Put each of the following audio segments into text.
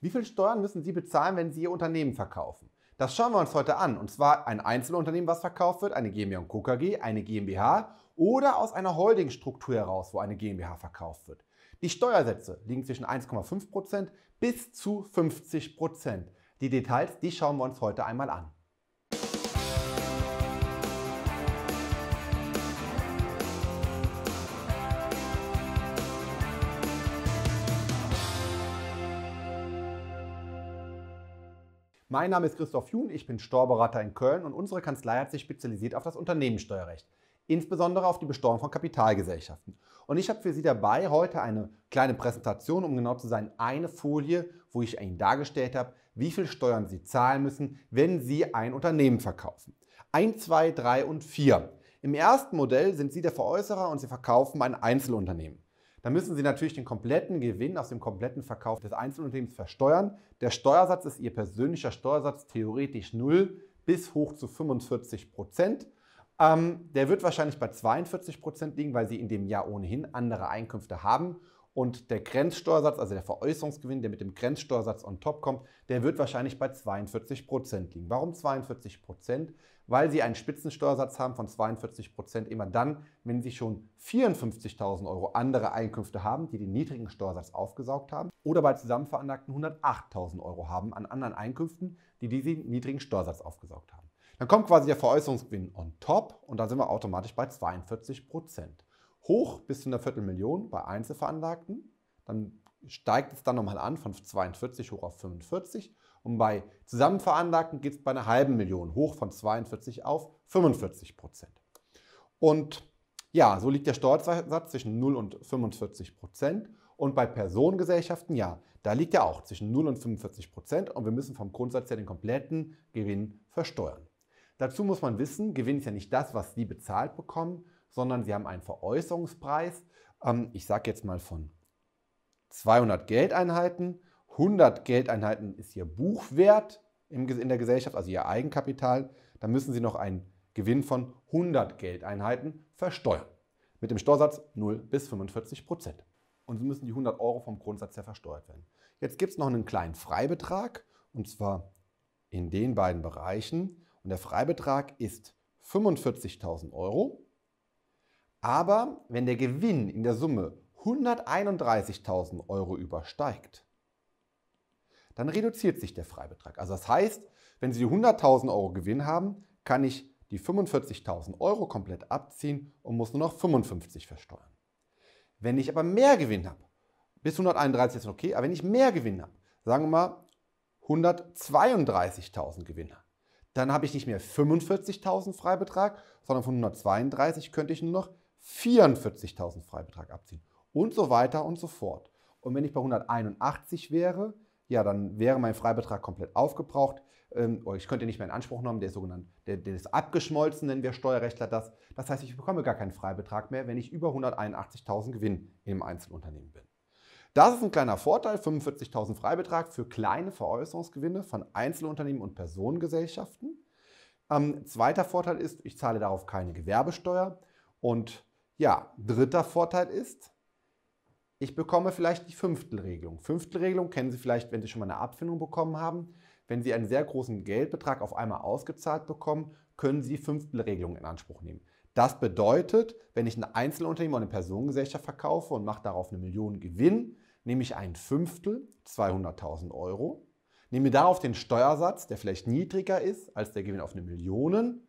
Wie viel Steuern müssen Sie bezahlen, wenn Sie Ihr Unternehmen verkaufen? Das schauen wir uns heute an. Und zwar ein Einzelunternehmen, was verkauft wird, eine GmbH und Co. KG, eine GmbH oder aus einer Holdingstruktur heraus, wo eine GmbH verkauft wird. Die Steuersätze liegen zwischen 1,5% bis zu 50%. Die Details, die schauen wir uns heute einmal an. Mein Name ist Christoph Jun, ich bin Steuerberater in Köln und unsere Kanzlei hat sich spezialisiert auf das Unternehmenssteuerrecht, insbesondere auf die Besteuerung von Kapitalgesellschaften. Und ich habe für Sie dabei heute eine kleine Präsentation, um genau zu sein, eine Folie, wo ich Ihnen dargestellt habe, wie viel Steuern Sie zahlen müssen, wenn Sie ein Unternehmen verkaufen. 1, 2, 3 und 4. Im ersten Modell sind Sie der Veräußerer und Sie verkaufen ein Einzelunternehmen. Dann müssen Sie natürlich den kompletten Gewinn aus dem kompletten Verkauf des Einzelunternehmens versteuern. Der Steuersatz ist Ihr persönlicher Steuersatz theoretisch 0 bis hoch zu 45 Prozent. Ähm, der wird wahrscheinlich bei 42 Prozent liegen, weil Sie in dem Jahr ohnehin andere Einkünfte haben und der Grenzsteuersatz, also der Veräußerungsgewinn, der mit dem Grenzsteuersatz on top kommt, der wird wahrscheinlich bei 42 Prozent liegen. Warum 42 Prozent? Weil Sie einen Spitzensteuersatz haben von 42 Prozent immer dann, wenn Sie schon 54.000 Euro andere Einkünfte haben, die den niedrigen Steuersatz aufgesaugt haben, oder bei zusammenveranlagten 108.000 Euro haben an anderen Einkünften, die diesen niedrigen Steuersatz aufgesaugt haben. Dann kommt quasi der Veräußerungsgewinn on top und dann sind wir automatisch bei 42 Prozent hoch bis zu einer Viertelmillion bei Einzelveranlagten. Dann steigt es dann nochmal an von 42 hoch auf 45. Und bei Zusammenveranlagten geht es bei einer halben Million hoch von 42 auf 45 Prozent. Und ja, so liegt der Steuersatz zwischen 0 und 45 Prozent. Und bei Personengesellschaften, ja, da liegt er auch zwischen 0 und 45 Prozent. Und wir müssen vom Grundsatz her den kompletten Gewinn versteuern. Dazu muss man wissen, Gewinn ist ja nicht das, was Sie bezahlt bekommen, sondern sie haben einen Veräußerungspreis, ähm, ich sage jetzt mal von 200 Geldeinheiten. 100 Geldeinheiten ist ihr Buchwert in der Gesellschaft, also ihr Eigenkapital. Dann müssen sie noch einen Gewinn von 100 Geldeinheiten versteuern. Mit dem Steuersatz 0 bis 45 Prozent. Und so müssen die 100 Euro vom Grundsatz her versteuert werden. Jetzt gibt es noch einen kleinen Freibetrag, und zwar in den beiden Bereichen. Und der Freibetrag ist 45.000 Euro. Aber wenn der Gewinn in der Summe 131.000 Euro übersteigt, dann reduziert sich der Freibetrag. Also das heißt, wenn Sie 100.000 Euro Gewinn haben, kann ich die 45.000 Euro komplett abziehen und muss nur noch 55 versteuern. Wenn ich aber mehr Gewinn habe, bis 131 ist okay, aber wenn ich mehr Gewinn habe, sagen wir mal 132.000 Gewinne, dann habe ich nicht mehr 45.000 Freibetrag, sondern von 132 könnte ich nur noch 44.000 Freibetrag abziehen und so weiter und so fort. Und wenn ich bei 181 wäre, ja, dann wäre mein Freibetrag komplett aufgebraucht. Ähm, ich könnte nicht mehr in Anspruch genommen, der ist sogenannt, der, der ist abgeschmolzen, nennen wir Steuerrechtler das. Das heißt, ich bekomme gar keinen Freibetrag mehr, wenn ich über 181.000 Gewinn im Einzelunternehmen bin. Das ist ein kleiner Vorteil, 45.000 Freibetrag für kleine Veräußerungsgewinne von Einzelunternehmen und Personengesellschaften. Ähm, zweiter Vorteil ist, ich zahle darauf keine Gewerbesteuer und ja, dritter Vorteil ist, ich bekomme vielleicht die Fünftelregelung. Fünftelregelung kennen Sie vielleicht, wenn Sie schon mal eine Abfindung bekommen haben. Wenn Sie einen sehr großen Geldbetrag auf einmal ausgezahlt bekommen, können Sie Fünftelregelung in Anspruch nehmen. Das bedeutet, wenn ich ein Einzelunternehmen oder eine Personengesellschaft verkaufe und mache darauf eine Million Gewinn, nehme ich ein Fünftel, 200.000 Euro, nehme darauf den Steuersatz, der vielleicht niedriger ist als der Gewinn auf eine Million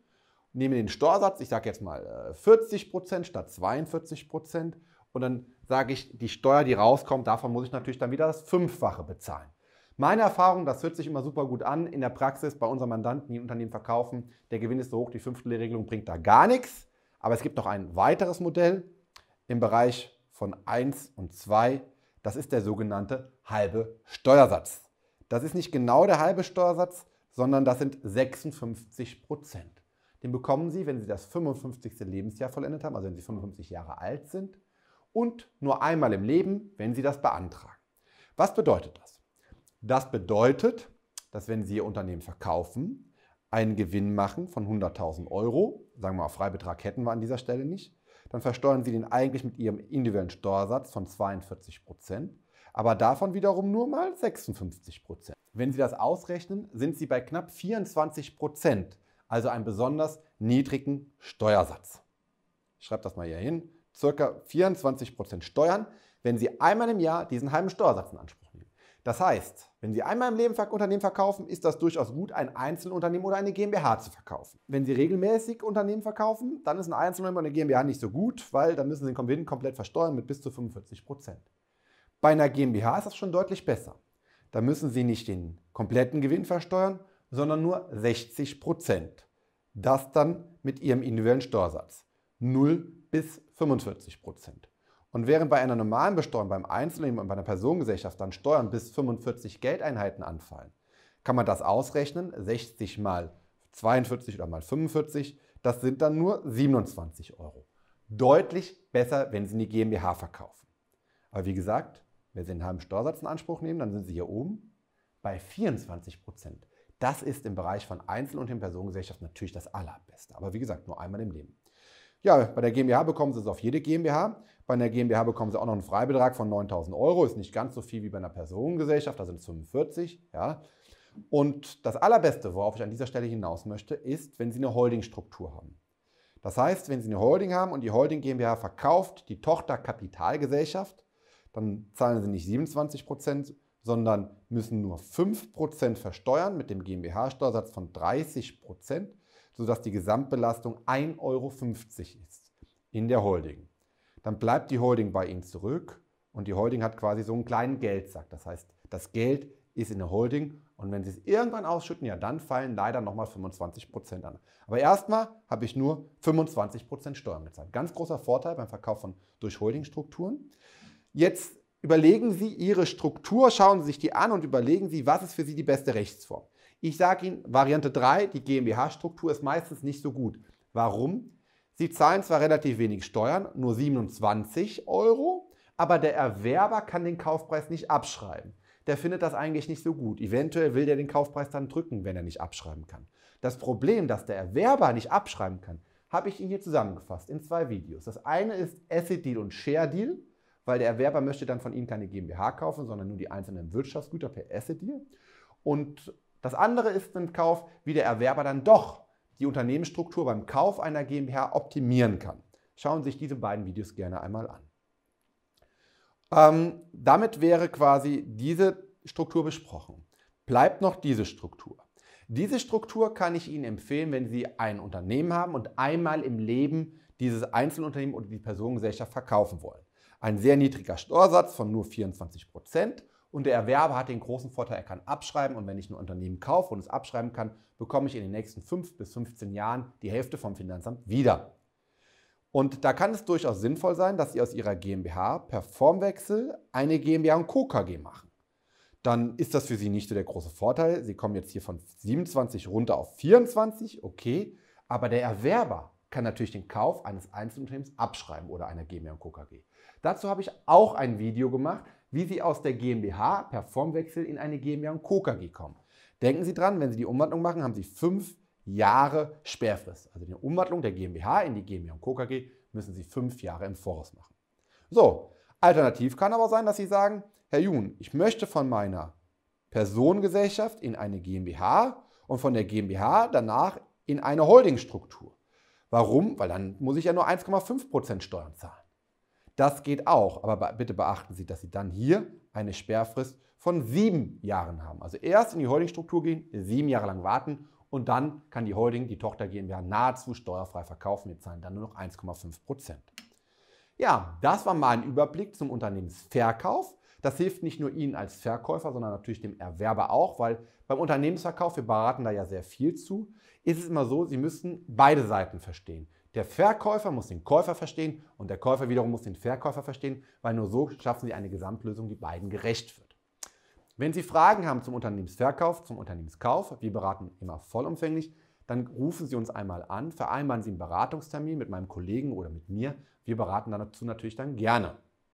nehme den Steuersatz, ich sage jetzt mal 40% äh, statt 42% und dann sage ich, die Steuer, die rauskommt, davon muss ich natürlich dann wieder das Fünffache bezahlen. Meine Erfahrung, das hört sich immer super gut an. In der Praxis bei unseren Mandanten, die Unternehmen verkaufen, der Gewinn ist so hoch, die Fünftelregelung bringt da gar nichts. Aber es gibt noch ein weiteres Modell im Bereich von 1 und 2. Das ist der sogenannte halbe Steuersatz. Das ist nicht genau der halbe Steuersatz, sondern das sind 56 Prozent. Den bekommen Sie, wenn Sie das 55. Lebensjahr vollendet haben, also wenn Sie 55 Jahre alt sind und nur einmal im Leben, wenn Sie das beantragen. Was bedeutet das? Das bedeutet, dass wenn Sie Ihr Unternehmen verkaufen, einen Gewinn machen von 100.000 Euro, sagen wir mal, Freibetrag hätten wir an dieser Stelle nicht, dann versteuern Sie den eigentlich mit Ihrem individuellen Steuersatz von 42 Prozent. aber davon wiederum nur mal 56 Prozent. Wenn Sie das ausrechnen, sind Sie bei knapp 24 Prozent, also einem besonders niedrigen Steuersatz. Ich schreibe das mal hier hin, circa 24 Prozent Steuern, wenn Sie einmal im Jahr diesen halben Steuersatz in Anspruch nehmen. Das heißt, wenn Sie einmal im Leben Unternehmen verkaufen, ist das durchaus gut, ein Einzelunternehmen oder eine GmbH zu verkaufen. Wenn Sie regelmäßig Unternehmen verkaufen, dann ist ein Einzelunternehmen oder eine GmbH nicht so gut, weil dann müssen Sie den Gewinn komplett versteuern mit bis zu 45 Prozent. Bei einer GmbH ist das schon deutlich besser. Da müssen Sie nicht den kompletten Gewinn versteuern, sondern nur 60 Prozent. Das dann mit Ihrem individuellen Steuersatz. 0 bis 45 Prozent. Und während bei einer normalen Besteuerung beim Einzelnen und bei einer Personengesellschaft dann Steuern bis 45 Geldeinheiten anfallen, kann man das ausrechnen, 60 mal 42 oder mal 45, das sind dann nur 27 Euro. Deutlich besser, wenn Sie eine GmbH verkaufen. Aber wie gesagt, wenn Sie einen halben Steuersatz in Anspruch nehmen, dann sind Sie hier oben bei 24 Prozent. Das ist im Bereich von Einzel- und Personengesellschaft natürlich das Allerbeste. Aber wie gesagt, nur einmal im Leben. Ja, bei der GmbH bekommen Sie es auf jede GmbH. Bei einer GmbH bekommen Sie auch noch einen Freibetrag von 9.000 Euro. Ist nicht ganz so viel wie bei einer Personengesellschaft, da sind es 45. Ja. Und das Allerbeste, worauf ich an dieser Stelle hinaus möchte, ist, wenn Sie eine Holdingstruktur haben. Das heißt, wenn Sie eine Holding haben und die Holding GmbH verkauft die Tochterkapitalgesellschaft, dann zahlen Sie nicht 27 Prozent, sondern müssen nur 5 Prozent versteuern mit dem GmbH-Steuersatz von 30 Prozent sodass die Gesamtbelastung 1,50 Euro ist in der Holding. Dann bleibt die Holding bei Ihnen zurück und die Holding hat quasi so einen kleinen Geldsack. Das heißt, das Geld ist in der Holding und wenn Sie es irgendwann ausschütten, ja, dann fallen leider nochmal 25% an. Aber erstmal habe ich nur 25% Steuern gezahlt. Ganz großer Vorteil beim Verkauf von durch Holdingstrukturen. Jetzt überlegen Sie Ihre Struktur, schauen Sie sich die an und überlegen Sie, was ist für Sie die beste Rechtsform. Ich sage Ihnen, Variante 3, die GmbH-Struktur ist meistens nicht so gut. Warum? Sie zahlen zwar relativ wenig Steuern, nur 27 Euro, aber der Erwerber kann den Kaufpreis nicht abschreiben. Der findet das eigentlich nicht so gut. Eventuell will der den Kaufpreis dann drücken, wenn er nicht abschreiben kann. Das Problem, dass der Erwerber nicht abschreiben kann, habe ich Ihnen hier zusammengefasst in zwei Videos. Das eine ist Asset Deal und Share Deal, weil der Erwerber möchte dann von Ihnen keine GmbH kaufen, sondern nur die einzelnen Wirtschaftsgüter per Asset Deal. Und das andere ist ein Kauf, wie der Erwerber dann doch die Unternehmensstruktur beim Kauf einer GmbH optimieren kann. Schauen Sie sich diese beiden Videos gerne einmal an. Ähm, damit wäre quasi diese Struktur besprochen. Bleibt noch diese Struktur. Diese Struktur kann ich Ihnen empfehlen, wenn Sie ein Unternehmen haben und einmal im Leben dieses Einzelunternehmen oder die Personengesellschaft verkaufen wollen. Ein sehr niedriger Steuersatz von nur 24 Prozent und der Erwerber hat den großen Vorteil, er kann abschreiben und wenn ich ein Unternehmen kaufe und es abschreiben kann, bekomme ich in den nächsten 5 bis 15 Jahren die Hälfte vom Finanzamt wieder. Und da kann es durchaus sinnvoll sein, dass Sie aus Ihrer GmbH per Formwechsel eine GmbH und Co. KG machen. Dann ist das für Sie nicht so der große Vorteil. Sie kommen jetzt hier von 27 runter auf 24, okay. Aber der Erwerber kann natürlich den Kauf eines Einzelunternehmens abschreiben oder einer GmbH und Co. KG. Dazu habe ich auch ein Video gemacht wie Sie aus der GmbH per Formwechsel in eine GmbH und Co. KG kommen. Denken Sie dran, wenn Sie die Umwandlung machen, haben Sie fünf Jahre Sperrfrist. Also die Umwandlung der GmbH in die GmbH und Co. KG müssen Sie fünf Jahre im Voraus machen. So, alternativ kann aber sein, dass Sie sagen, Herr Jun, ich möchte von meiner Personengesellschaft in eine GmbH und von der GmbH danach in eine Holdingstruktur. Warum? Weil dann muss ich ja nur 1,5% Steuern zahlen. Das geht auch, aber bitte beachten Sie, dass Sie dann hier eine Sperrfrist von sieben Jahren haben. Also erst in die Holdingstruktur gehen, sieben Jahre lang warten und dann kann die Holding, die Tochter GmbH, nahezu steuerfrei verkaufen. Wir zahlen dann nur noch 1,5 Prozent. Ja, das war mal ein Überblick zum Unternehmensverkauf. Das hilft nicht nur Ihnen als Verkäufer, sondern natürlich dem Erwerber auch, weil beim Unternehmensverkauf, wir beraten da ja sehr viel zu, ist es immer so, Sie müssen beide Seiten verstehen. Der Verkäufer muss den Käufer verstehen und der Käufer wiederum muss den Verkäufer verstehen, weil nur so schaffen Sie eine Gesamtlösung, die beiden gerecht wird. Wenn Sie Fragen haben zum Unternehmensverkauf, zum Unternehmenskauf, wir beraten immer vollumfänglich, dann rufen Sie uns einmal an, vereinbaren Sie einen Beratungstermin mit meinem Kollegen oder mit mir. Wir beraten dazu natürlich dann gerne.